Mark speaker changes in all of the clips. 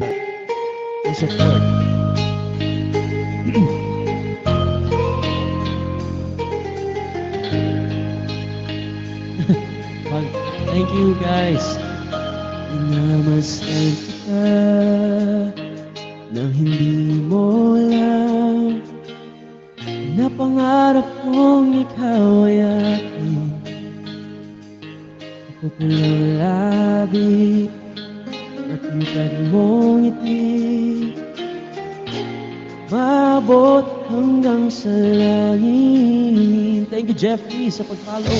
Speaker 1: yung support. Pag, thank you guys. Namastan kita nang hindi mo alam na pangarap kong ikaw ay akin. Ako palang labi hintad mong ngiti Maabot hanggang sa langit. Thank you Jeffrey sa pag-follow.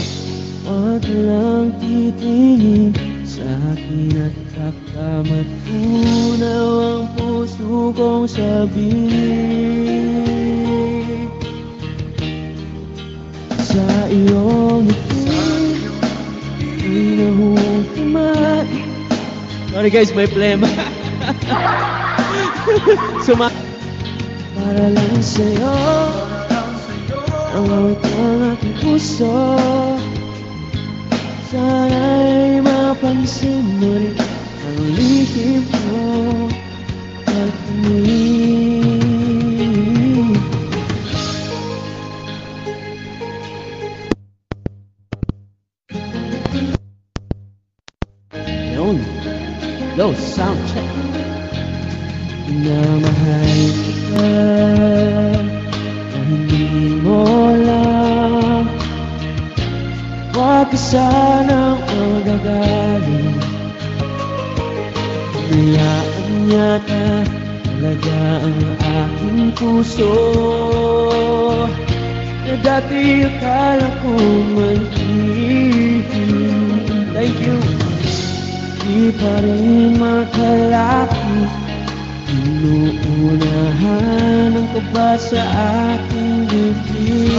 Speaker 1: Wag lang titingin sa akin at kakamatunaw ang puso kong sabihin. Sa iyong ngiti na hukumay Sorry guys, may plema Suma Para lang sa'yo Ang awit ng aking puso. Sana'y mapansin mo rin Ang lihim ko Low sound check. Minamahal kita na hindi mo alam Huwag ka sanang magagaling Hayaan niya na talaga ang aking puso. Na dati akala ko manhihil Thank you pa rin makalapit Inuunahan ang kaba sa aking dibdib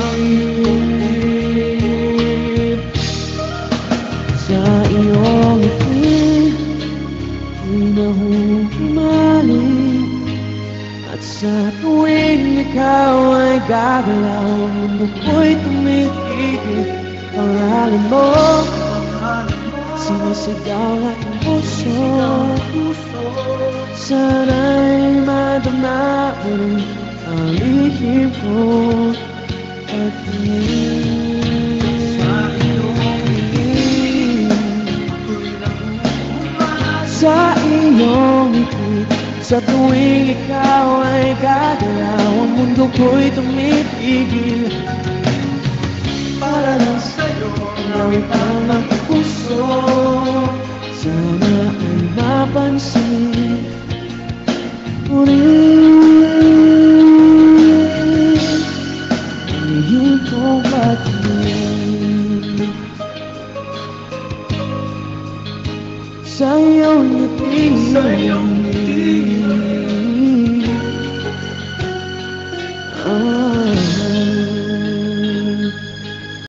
Speaker 1: Sa iyong Di na humalik At sa tuwing ikaw ay gagalaw mundo ko'y tumitigil Pangalan mo Sinisigaw at puso. Sana'y madama rin Ang lihim ko At Sa iyong ngiti Sa tuwing ikaw ay gagalaw Ang mundo ko'y tumitigil Para lang sa'yo Ang tamang mo rin Hingin kong patingin Sa iyong ngiti.
Speaker 2: Sa iyong ngiti